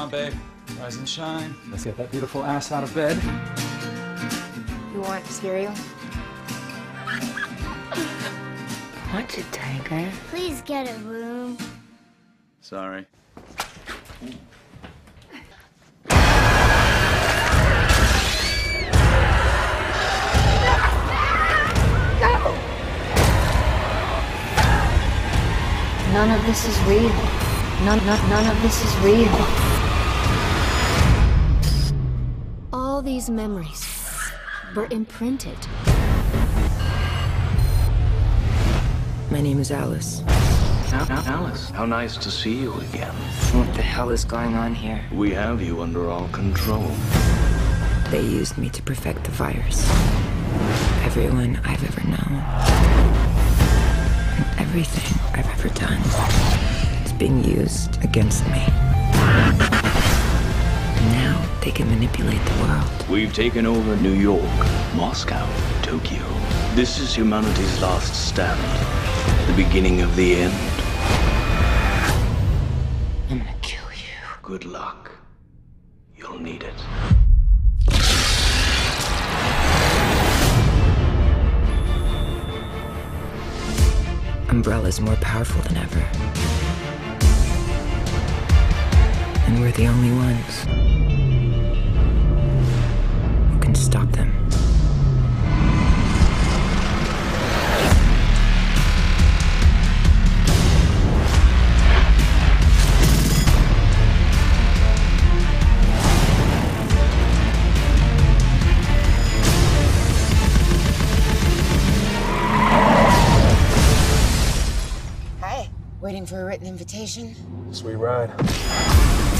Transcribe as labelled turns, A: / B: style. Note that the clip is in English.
A: on, babe. Rise and shine. Let's get that beautiful ass out of bed.
B: You want cereal?
C: What's it, Tiger?
D: Please get a room.
A: Sorry.
C: None of this is real. None, none, none of this is real.
B: All these memories were imprinted.
E: My name is Alice.
F: Alice, how nice to see you again.
E: What the hell is going on here?
F: We have you under our control.
E: They used me to perfect the virus. Everyone I've ever known. And everything I've ever done is being used against me. They can manipulate the world.
F: We've taken over New York, Moscow, Tokyo. This is humanity's last stand. The beginning of the end.
E: I'm gonna kill you.
F: Good luck. You'll need it.
E: Umbrella's more powerful than ever. And we're the only ones who stop them.
G: Hi. Waiting for a written invitation?
A: Sweet ride.